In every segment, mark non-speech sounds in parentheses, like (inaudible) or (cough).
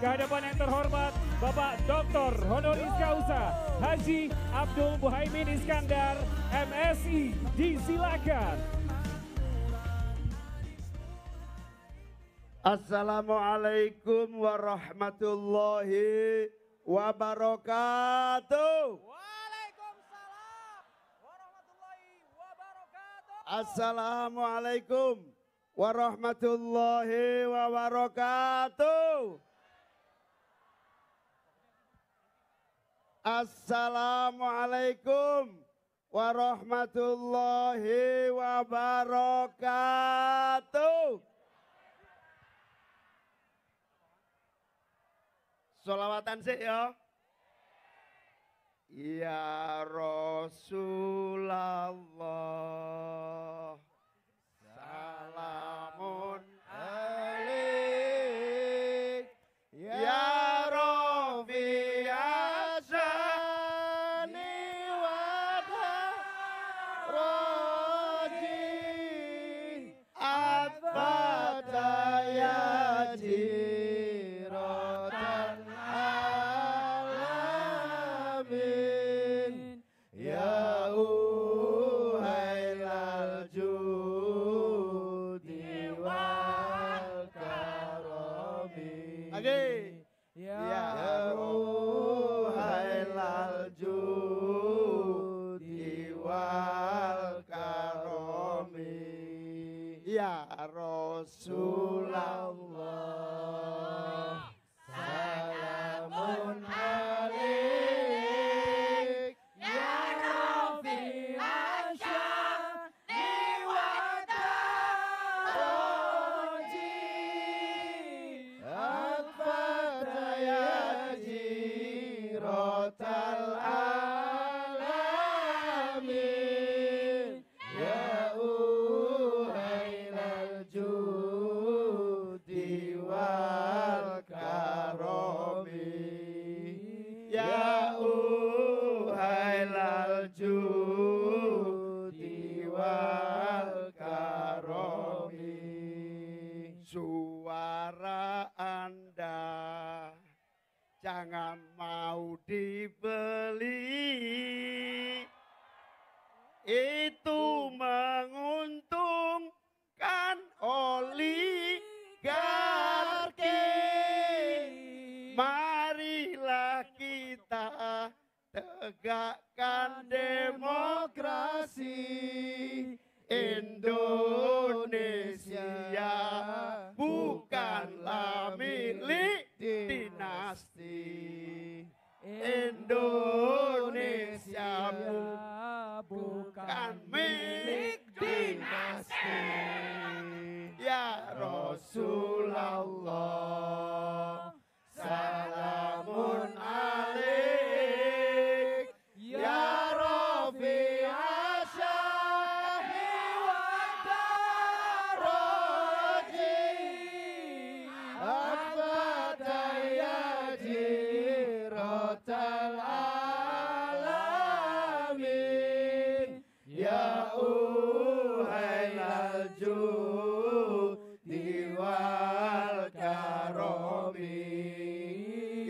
kehadapan yang terhormat Bapak Dr. Honoris Causa Haji Abdul Muhaimin Iskandar MSI disilakan. Assalamualaikum warahmatullahi wabarakatuh. Waalaikumsalam warahmatullahi wabarakatuh. Assalamualaikum warahmatullahi wabarakatuh. Assalamualaikum warahmatullahi wabarakatuh. Solawatan sih ya. Ya Rasulullah. Roji. Atbata ya jiratan alamin. Ya uhailal judi wal karami. Lagi. Ya uhailal Rasulullah. Suara Anda jangan mau dibeli. Itu menguntungkan oligarki. Marilah kita tegakkan demokrasi Indonesia milik dinasti Indonesia. Bukan milik dinasti. Ya Rasulullah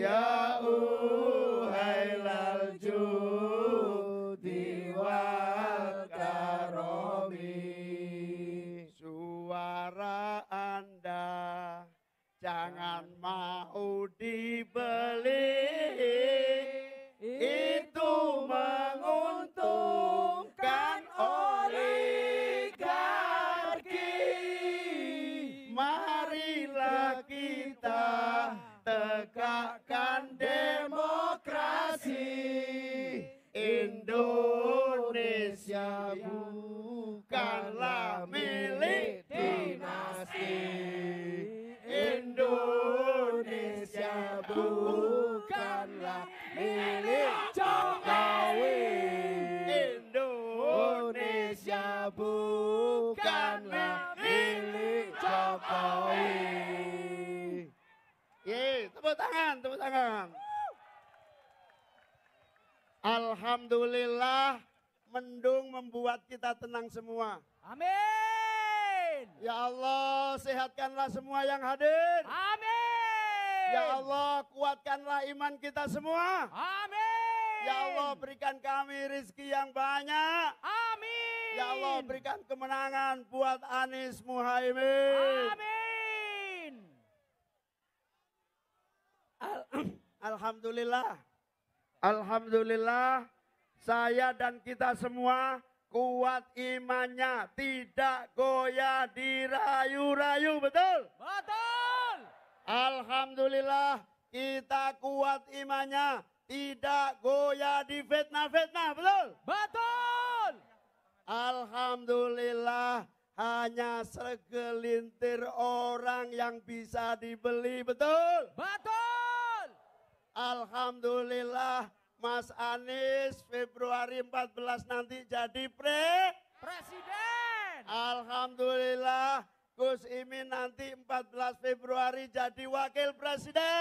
Ya uhailal judi wal karomi Suara Anda jangan mau dibeli. Itu menguntungkan bukanlah milik Jokowi Indonesia bukanlah milik Jokowi Ye, tepuk tangan, tepuk tangan. Alhamdulillah mendung membuat kita tenang semua. Amin. Ya Allah, sehatkanlah semua yang hadir. Amin. Ya Allah, kuatkanlah iman kita semua. Amin. Ya Allah, berikan kami rezeki yang banyak. Amin. Ya Allah, berikan kemenangan buat Anies Muhaimin. Amin. Al- (clears throat) Alhamdulillah. Alhamdulillah saya dan kita semua kuat imannya, tidak goyah dirayu-rayu, betul? Betul. Alhamdulillah kita kuat imannya, tidak goyah di fitnah-fitnah, betul? Betul. Alhamdulillah hanya segelintir orang yang bisa dibeli, betul? Betul. Alhamdulillah Mas Anies Februari 14 nanti jadi pre. Presiden. Alhamdulillah Gus Imin nanti 14 Februari jadi wakil presiden.